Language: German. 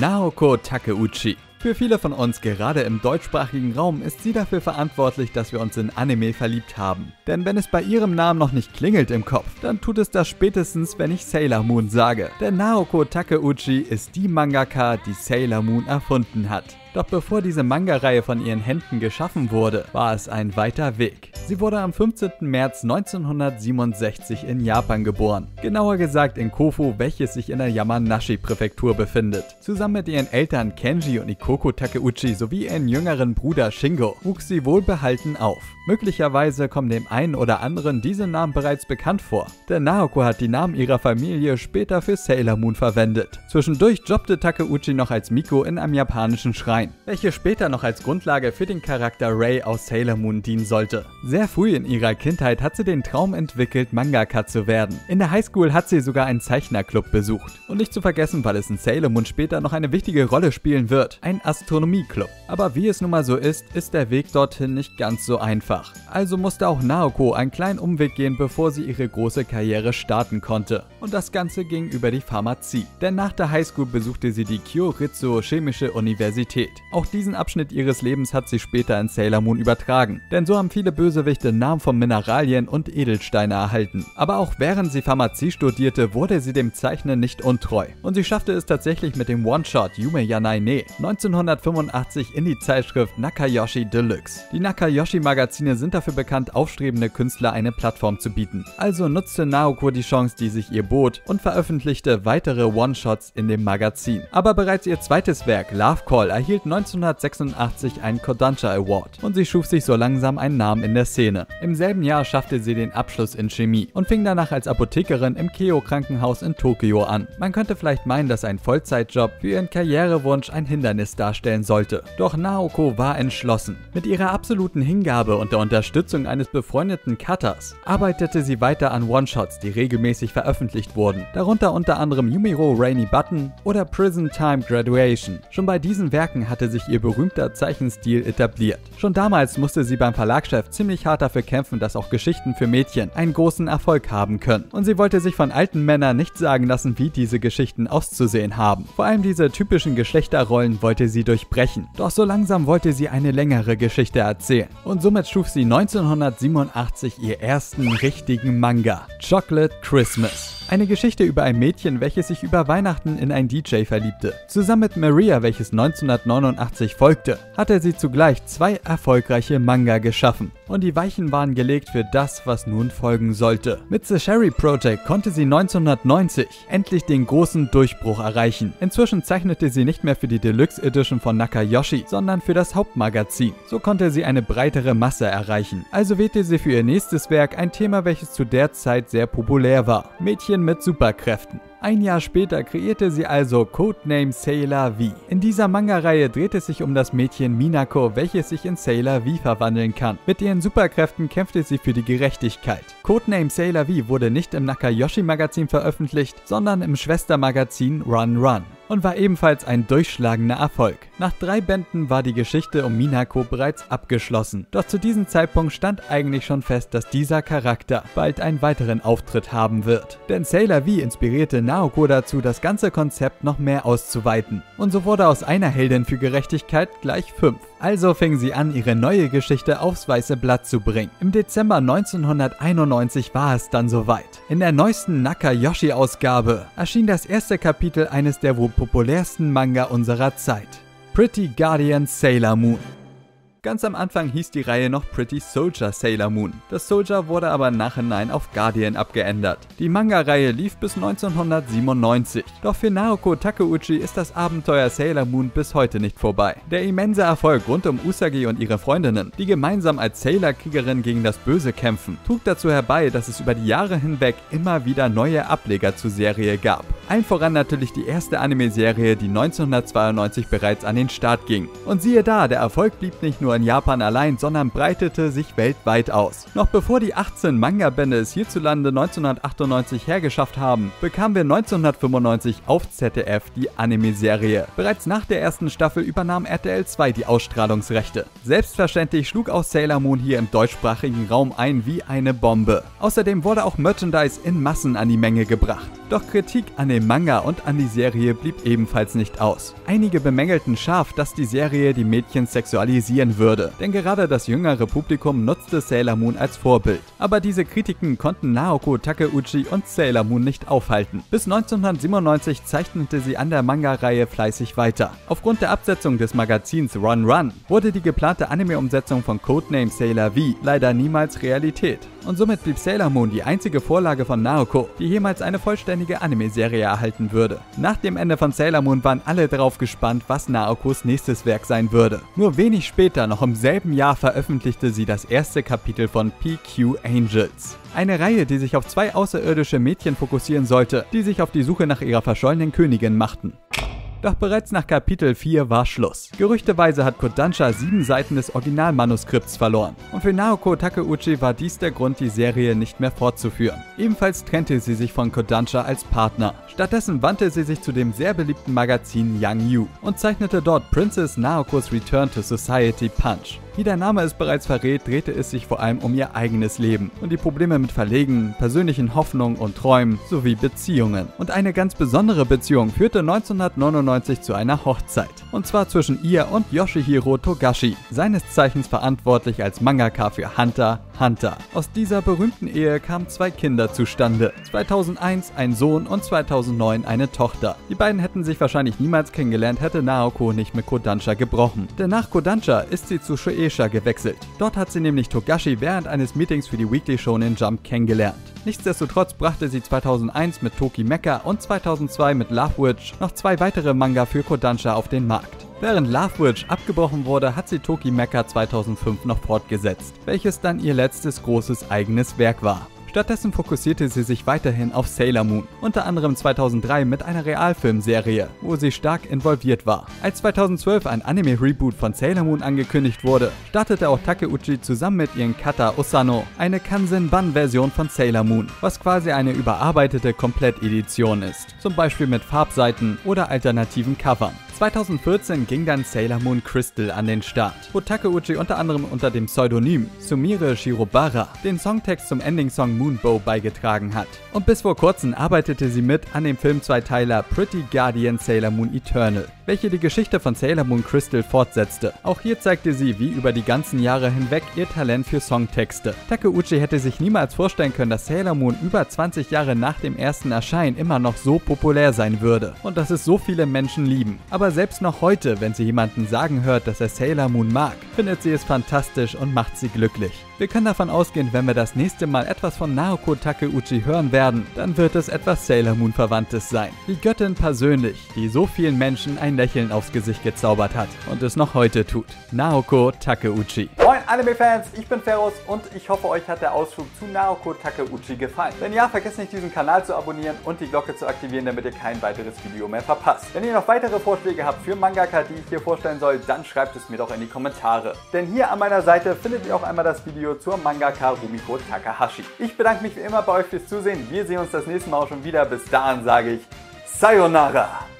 Naoko Takeuchi für viele von uns, gerade im deutschsprachigen Raum, ist sie dafür verantwortlich, dass wir uns in Anime verliebt haben. Denn wenn es bei ihrem Namen noch nicht klingelt im Kopf, dann tut es das spätestens, wenn ich Sailor Moon sage. Denn Naoko Takeuchi ist die Mangaka, die Sailor Moon erfunden hat. Doch bevor diese Manga-Reihe von ihren Händen geschaffen wurde, war es ein weiter Weg. Sie wurde am 15. März 1967 in Japan geboren. Genauer gesagt in Kofu, welches sich in der Yamanashi-Präfektur befindet. Zusammen mit ihren Eltern Kenji und Ikoko Takeuchi sowie ihren jüngeren Bruder Shingo wuchs sie wohlbehalten auf. Möglicherweise kommen dem einen oder anderen diese Namen bereits bekannt vor, denn Naoko hat die Namen ihrer Familie später für Sailor Moon verwendet. Zwischendurch jobbte Takeuchi noch als Miko in einem japanischen Schrein, welche später noch als Grundlage für den Charakter Ray aus Sailor Moon dienen sollte. Sehr früh in ihrer Kindheit hat sie den Traum entwickelt, Mangaka zu werden. In der Highschool hat sie sogar einen Zeichnerclub besucht. Und nicht zu vergessen, weil es in Sailor Moon später noch eine wichtige Rolle spielen wird, ein Astronomieclub. Aber wie es nun mal so ist, ist der Weg dorthin nicht ganz so einfach. Also musste auch Naoko einen kleinen Umweg gehen, bevor sie ihre große Karriere starten konnte. Und das Ganze ging über die Pharmazie. Denn nach der Highschool besuchte sie die Kyoritsu Chemische Universität. Auch diesen Abschnitt ihres Lebens hat sie später in Sailor Moon übertragen. Denn so haben viele Bösewichte Namen von Mineralien und Edelsteine erhalten. Aber auch während sie Pharmazie studierte, wurde sie dem Zeichnen nicht untreu. Und sie schaffte es tatsächlich mit dem One-Shot Yume Yanai Ne 1985 in die Zeitschrift Nakayoshi Deluxe. Die Nakayoshi Magazin Magazine sind dafür bekannt, aufstrebende Künstler eine Plattform zu bieten. Also nutzte Naoko die Chance, die sich ihr bot und veröffentlichte weitere One-Shots in dem Magazin. Aber bereits ihr zweites Werk, Love Call, erhielt 1986 einen Kodansha Award und sie schuf sich so langsam einen Namen in der Szene. Im selben Jahr schaffte sie den Abschluss in Chemie und fing danach als Apothekerin im Keio Krankenhaus in Tokio an. Man könnte vielleicht meinen, dass ein Vollzeitjob für ihren Karrierewunsch ein Hindernis darstellen sollte. Doch Naoko war entschlossen. Mit ihrer absoluten Hingabe und der Unterstützung eines befreundeten Cutters arbeitete sie weiter an One-Shots, die regelmäßig veröffentlicht wurden, darunter unter anderem Yumiro Rainy Button oder Prison Time Graduation. Schon bei diesen Werken hatte sich ihr berühmter Zeichenstil etabliert. Schon damals musste sie beim Verlagschef ziemlich hart dafür kämpfen, dass auch Geschichten für Mädchen einen großen Erfolg haben können. Und sie wollte sich von alten Männern nicht sagen lassen, wie diese Geschichten auszusehen haben. Vor allem diese typischen Geschlechterrollen wollte sie durchbrechen. Doch so langsam wollte sie eine längere Geschichte erzählen. Und somit schuf sie 1987 ihr ersten richtigen Manga, Chocolate Christmas. Eine Geschichte über ein Mädchen, welches sich über Weihnachten in einen DJ verliebte. Zusammen mit Maria, welches 1989 folgte, hatte sie zugleich zwei erfolgreiche Manga geschaffen. Und die Weichen waren gelegt für das, was nun folgen sollte. Mit The Sherry Project konnte sie 1990 endlich den großen Durchbruch erreichen. Inzwischen zeichnete sie nicht mehr für die Deluxe Edition von Nakayoshi, sondern für das Hauptmagazin. So konnte sie eine breitere Masse erreichen. Also wählte sie für ihr nächstes Werk ein Thema, welches zu der Zeit sehr populär war. Mädchen mit Superkräften. Ein Jahr später kreierte sie also Codename Sailor V. In dieser Manga-Reihe dreht es sich um das Mädchen Minako, welches sich in Sailor V verwandeln kann. Mit ihren Superkräften kämpfte sie für die Gerechtigkeit. Codename Sailor V wurde nicht im Nakayoshi-Magazin veröffentlicht, sondern im Schwestermagazin Run Run und war ebenfalls ein durchschlagender Erfolg. Nach drei Bänden war die Geschichte um Minako bereits abgeschlossen. Doch zu diesem Zeitpunkt stand eigentlich schon fest, dass dieser Charakter bald einen weiteren Auftritt haben wird. Denn Sailor V inspirierte Naoko dazu, das ganze Konzept noch mehr auszuweiten. Und so wurde aus einer Heldin für Gerechtigkeit gleich fünf. Also fing sie an, ihre neue Geschichte aufs weiße Blatt zu bringen. Im Dezember 1991 war es dann soweit. In der neuesten Nakayoshi-Ausgabe erschien das erste Kapitel eines der wohl populärsten Manga unserer Zeit. Pretty Guardian Sailor Moon. Ganz am Anfang hieß die Reihe noch Pretty Soldier Sailor Moon. Das Soldier wurde aber nachhinein auf Guardian abgeändert. Die Manga-Reihe lief bis 1997. Doch für Naoko Takeuchi ist das Abenteuer Sailor Moon bis heute nicht vorbei. Der immense Erfolg rund um Usagi und ihre Freundinnen, die gemeinsam als Sailor-Kriegerin gegen das Böse kämpfen, trug dazu herbei, dass es über die Jahre hinweg immer wieder neue Ableger zur Serie gab. Allen voran natürlich die erste Anime-Serie, die 1992 bereits an den Start ging. Und siehe da, der Erfolg blieb nicht nur nur in Japan allein, sondern breitete sich weltweit aus. Noch bevor die 18 Manga-Bände es hierzulande 1998 hergeschafft haben, bekamen wir 1995 auf ZDF die Anime-Serie. Bereits nach der ersten Staffel übernahm RTL 2 die Ausstrahlungsrechte. Selbstverständlich schlug auch Sailor Moon hier im deutschsprachigen Raum ein wie eine Bombe. Außerdem wurde auch Merchandise in Massen an die Menge gebracht. Doch Kritik an dem Manga und an die Serie blieb ebenfalls nicht aus. Einige bemängelten scharf, dass die Serie die Mädchen sexualisieren würde, denn gerade das jüngere Publikum nutzte Sailor Moon als Vorbild. Aber diese Kritiken konnten Naoko Takeuchi und Sailor Moon nicht aufhalten. Bis 1997 zeichnete sie an der Manga-Reihe fleißig weiter. Aufgrund der Absetzung des Magazins Run Run wurde die geplante Anime-Umsetzung von Codename Sailor V leider niemals Realität. Und somit blieb Sailor Moon die einzige Vorlage von Naoko, die jemals eine vollständige Anime-Serie erhalten würde. Nach dem Ende von Sailor Moon waren alle darauf gespannt, was Naokos nächstes Werk sein würde. Nur wenig später, noch im selben Jahr, veröffentlichte sie das erste Kapitel von PQ Angels. Eine Reihe, die sich auf zwei außerirdische Mädchen fokussieren sollte, die sich auf die Suche nach ihrer verschollenen Königin machten. Doch bereits nach Kapitel 4 war Schluss. Gerüchteweise hat Kodansha sieben Seiten des Originalmanuskripts verloren. Und für Naoko Takeuchi war dies der Grund, die Serie nicht mehr fortzuführen. Ebenfalls trennte sie sich von Kodansha als Partner. Stattdessen wandte sie sich zu dem sehr beliebten Magazin Young You und zeichnete dort Princess Naokos Return to Society Punch. Wie der Name es bereits verrät, drehte es sich vor allem um ihr eigenes Leben und die Probleme mit Verlegen, persönlichen Hoffnungen und Träumen sowie Beziehungen. Und eine ganz besondere Beziehung führte 1999 zu einer Hochzeit. Und zwar zwischen ihr und Yoshihiro Togashi, seines Zeichens verantwortlich als Mangaka für Hunter Hunter. Aus dieser berühmten Ehe kamen zwei Kinder zustande. 2001 ein Sohn und 2009 eine Tochter. Die beiden hätten sich wahrscheinlich niemals kennengelernt, hätte Naoko nicht mit Kodansha gebrochen. Denn nach Kodansha ist sie zu Shueisha gewechselt. Dort hat sie nämlich Togashi während eines Meetings für die Weekly Shonen Jump kennengelernt. Nichtsdestotrotz brachte sie 2001 mit Toki Mecha und 2002 mit Love Witch noch zwei weitere Manga für Kodansha auf den Markt. Während Love Witch abgebrochen wurde, hat sie Toki Mecha 2005 noch fortgesetzt, welches dann ihr letztes großes eigenes Werk war. Stattdessen fokussierte sie sich weiterhin auf Sailor Moon, unter anderem 2003 mit einer Realfilmserie, wo sie stark involviert war. Als 2012 ein Anime-Reboot von Sailor Moon angekündigt wurde, startete auch Takeuchi zusammen mit ihren Kata Osano eine Kanzenban-Version von Sailor Moon, was quasi eine überarbeitete Komplettedition ist, zum Beispiel mit Farbseiten oder alternativen Covern. 2014 ging dann Sailor Moon Crystal an den Start, wo Takeuchi unter anderem unter dem Pseudonym Sumire Shirobara den Songtext zum Ending-Song Moonbow beigetragen hat. Und bis vor kurzem arbeitete sie mit an dem Film-Zweiteiler Pretty Guardian Sailor Moon Eternal, welche die Geschichte von Sailor Moon Crystal fortsetzte. Auch hier zeigte sie, wie über die ganzen Jahre hinweg ihr Talent für Songtexte. Takeuchi hätte sich niemals vorstellen können, dass Sailor Moon über 20 Jahre nach dem ersten Erscheinen immer noch so populär sein würde und dass es so viele Menschen lieben. Aber selbst noch heute, wenn sie jemanden sagen hört, dass er Sailor Moon mag, findet sie es fantastisch und macht sie glücklich. Wir können davon ausgehen, wenn wir das nächste Mal etwas von Naoko Takeuchi hören werden, dann wird es etwas Sailor Moon Verwandtes sein. Die Göttin persönlich, die so vielen Menschen ein Lächeln aufs Gesicht gezaubert hat und es noch heute tut. Naoko Takeuchi. Moin Anime-Fans, ich bin Ferus und ich hoffe, euch hat der Ausflug zu Naoko Takeuchi gefallen. Wenn ja, vergesst nicht, diesen Kanal zu abonnieren und die Glocke zu aktivieren, damit ihr kein weiteres Video mehr verpasst. Wenn ihr noch weitere Vorschläge habt für Mangaka, die ich hier vorstellen soll, dann schreibt es mir doch in die Kommentare. Denn hier an meiner Seite findet ihr auch einmal das Video zur Mangaka Rumiko Takahashi. Ich bedanke mich wie immer bei euch fürs Zusehen. Wir sehen uns das nächste Mal auch schon wieder. Bis dahin sage ich Sayonara!